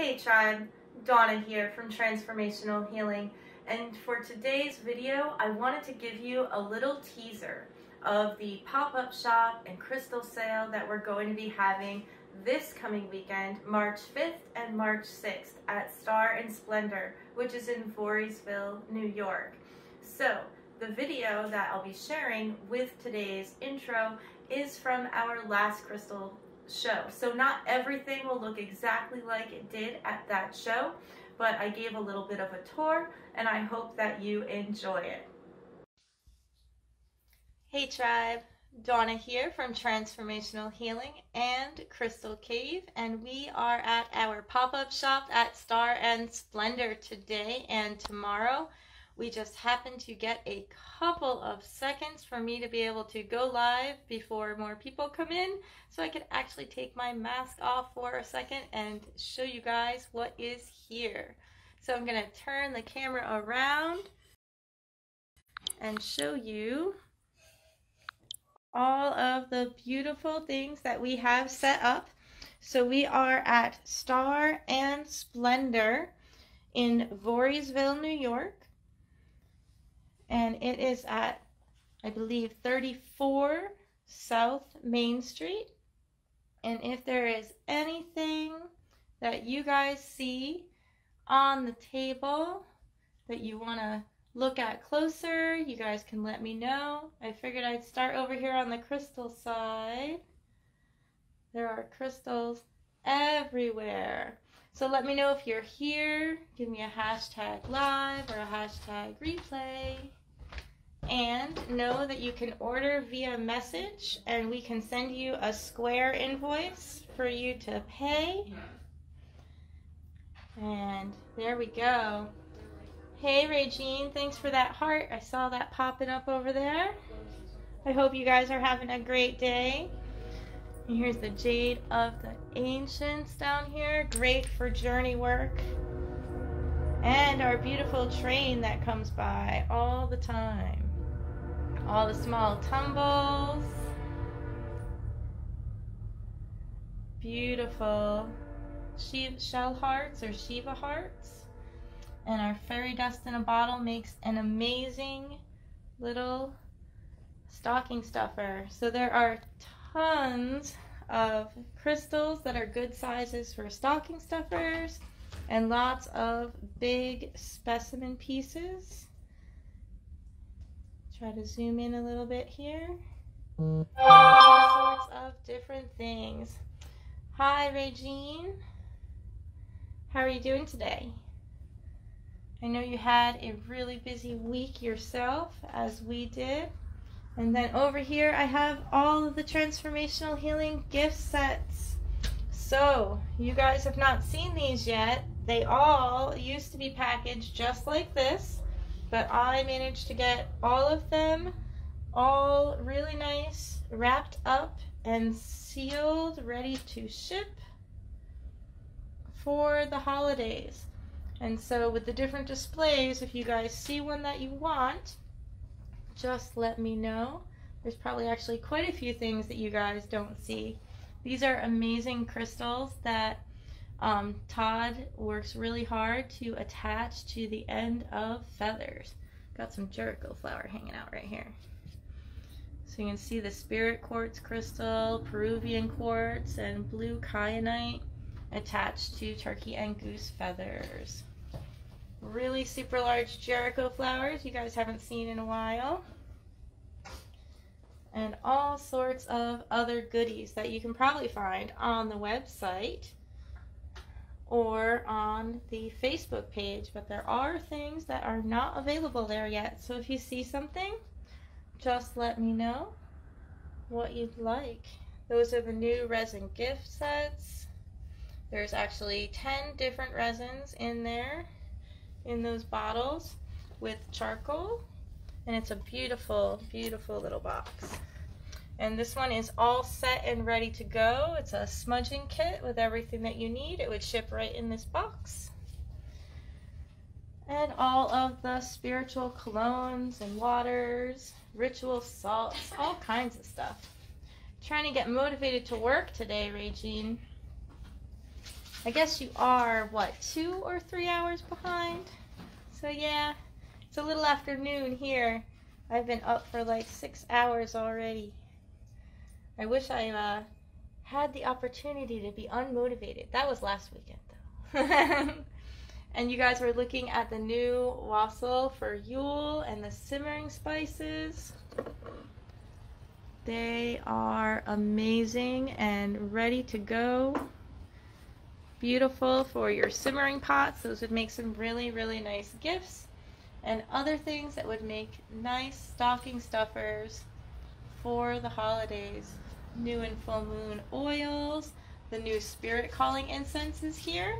Hey tribe, Dawna here from Transformational Healing and for today's video I wanted to give you a little teaser of the pop-up shop and crystal sale that we're going to be having this coming weekend, March 5th and March 6th at Star and Splendor, which is in Voorheesville, New York. So the video that I'll be sharing with today's intro is from our last crystal show. So not everything will look exactly like it did at that show, but I gave a little bit of a tour and I hope that you enjoy it. Hey tribe, Dawna here from Transformational Healing and Crystal Cave and we are at our pop-up shop at Star and Splendor today and tomorrow. We just happened to get a couple of seconds for me to be able to go live before more people come in so I could actually take my mask off for a second and show you guys what is here. So I'm going to turn the camera around and show you all of the beautiful things that we have set up. So we are at Star and Splendor in Voorheesville, New York and it is at, I believe, 34 South Main Street. And if there is anything that you guys see on the table that you want to look at closer, you guys can let me know. I figured I'd start over here on the crystal side. There are crystals everywhere. So let me know if you're here. Give me a hashtag live or a hashtag replay and know that you can order via message and we can send you a square invoice for you to pay. And there we go. Hey Regine, thanks for that heart. I saw that popping up over there. I hope you guys are having a great day. And here's the Jade of the Ancients down here. Great for journey work. And our beautiful train that comes by all the time all the small tumbles. Beautiful shell hearts or Shiva hearts. And our fairy dust in a bottle makes an amazing little stocking stuffer. So there are tons of crystals that are good sizes for stocking stuffers and lots of big specimen pieces. Try to zoom in a little bit here. All sorts of different things. Hi, Regine. How are you doing today? I know you had a really busy week yourself, as we did. And then over here, I have all of the transformational healing gift sets. So, you guys have not seen these yet. They all used to be packaged just like this but I managed to get all of them all really nice, wrapped up and sealed, ready to ship for the holidays. And so with the different displays, if you guys see one that you want, just let me know. There's probably actually quite a few things that you guys don't see. These are amazing crystals that um, Todd works really hard to attach to the end of feathers. Got some Jericho flower hanging out right here. So you can see the spirit quartz crystal, Peruvian quartz, and blue kyanite attached to turkey and goose feathers. Really super large Jericho flowers you guys haven't seen in a while. And all sorts of other goodies that you can probably find on the website or on the Facebook page, but there are things that are not available there yet. So if you see something, just let me know what you'd like. Those are the new resin gift sets. There's actually 10 different resins in there, in those bottles with charcoal. And it's a beautiful, beautiful little box. And this one is all set and ready to go. It's a smudging kit with everything that you need. It would ship right in this box. And all of the spiritual colognes and waters, ritual salts, all kinds of stuff. Trying to get motivated to work today, Regine. I guess you are, what, two or three hours behind? So yeah, it's a little afternoon here. I've been up for like six hours already. I wish I uh, had the opportunity to be unmotivated. That was last weekend though. and you guys were looking at the new wassail for Yule and the simmering spices. They are amazing and ready to go. Beautiful for your simmering pots. Those would make some really, really nice gifts and other things that would make nice stocking stuffers for the holidays. New and full moon oils, the new spirit calling incenses here,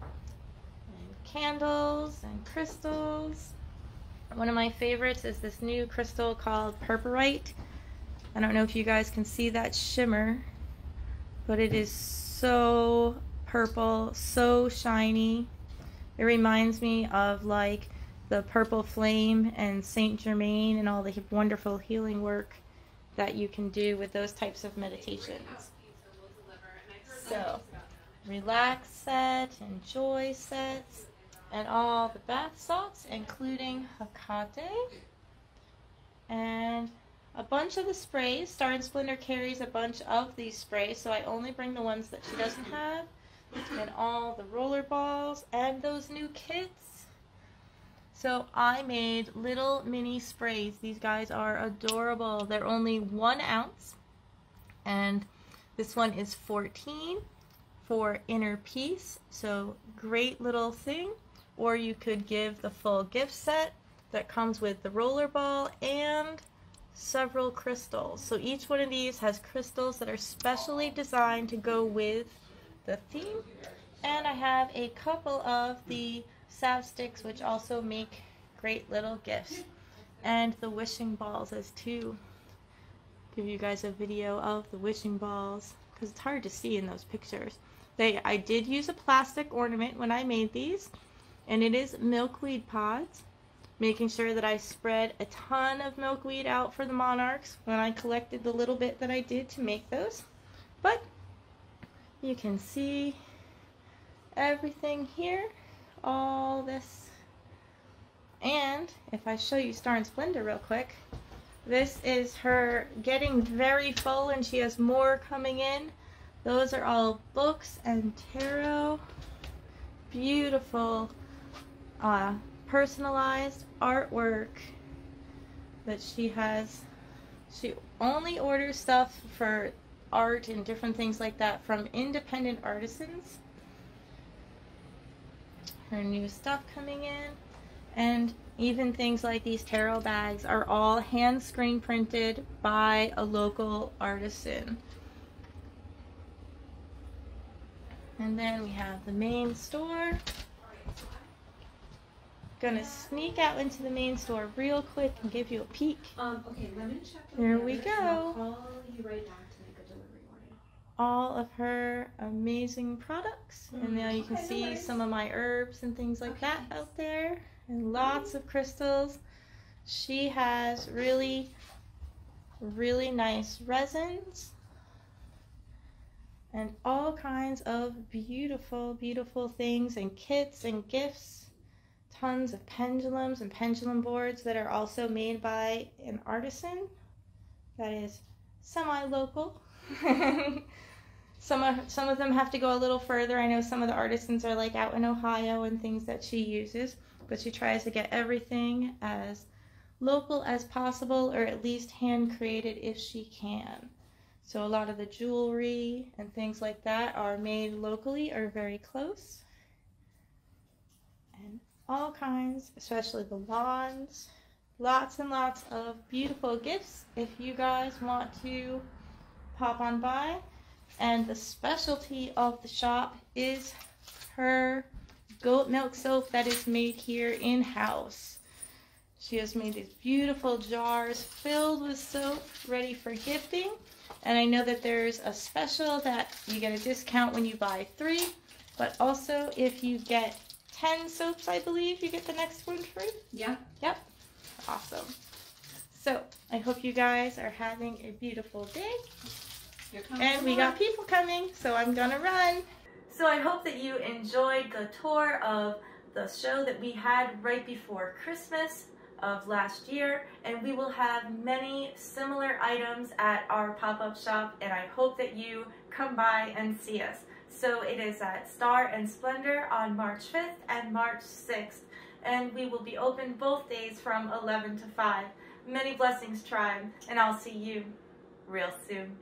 and candles and crystals. One of my favorites is this new crystal called Purpurite. I don't know if you guys can see that shimmer, but it is so purple, so shiny. It reminds me of like the Purple Flame and Saint Germain and all the wonderful healing work that you can do with those types of meditations. So, relax set enjoy joy sets and all the bath salts, including Hecate. And a bunch of the sprays. Star and Splendor carries a bunch of these sprays, so I only bring the ones that she doesn't have and all the roller balls and those new kits. So I made little mini sprays. These guys are adorable. They're only one ounce and this one is 14 for inner peace. So great little thing. Or you could give the full gift set that comes with the roller ball and several crystals. So each one of these has crystals that are specially designed to go with the theme. And I have a couple of the salve sticks, which also make great little gifts. And the wishing balls as too. Give you guys a video of the wishing balls because it's hard to see in those pictures. They, I did use a plastic ornament when I made these, and it is milkweed pods. Making sure that I spread a ton of milkweed out for the monarchs when I collected the little bit that I did to make those. But you can see everything here all this. And if I show you Star and Splendor real quick this is her getting very full and she has more coming in. Those are all books and tarot. Beautiful uh, personalized artwork that she has. She only orders stuff for art and different things like that from independent artisans. Her new stuff coming in. And even things like these tarot bags are all hand screen printed by a local artisan. And then we have the main store. Gonna sneak out into the main store real quick and give you a peek. Um, okay, let me check. There we go. I'll call you right back all of her amazing products. And now you can mm. see some of my herbs and things like that out there. And lots of crystals. She has really, really nice resins. And all kinds of beautiful, beautiful things and kits and gifts. Tons of pendulums and pendulum boards that are also made by an artisan that is semi-local. some of some of them have to go a little further. I know some of the artisans are like out in Ohio and things that she uses, but she tries to get everything as local as possible or at least hand created if she can. So a lot of the jewelry and things like that are made locally or very close. And all kinds, especially the wands. Lots and lots of beautiful gifts if you guys want to pop on by. And the specialty of the shop is her goat milk soap that is made here in-house. She has made these beautiful jars filled with soap ready for gifting. And I know that there's a special that you get a discount when you buy three, but also if you get 10 soaps, I believe, you get the next one free. Yeah. Yep. Awesome. So I hope you guys are having a beautiful day. And we got people coming, so I'm gonna run. So I hope that you enjoyed the tour of the show that we had right before Christmas of last year and we will have many similar items at our pop-up shop and I hope that you come by and see us. So it is at Star and Splendor on March 5th and March 6th and we will be open both days from 11 to 5. Many blessings tribe and I'll see you real soon.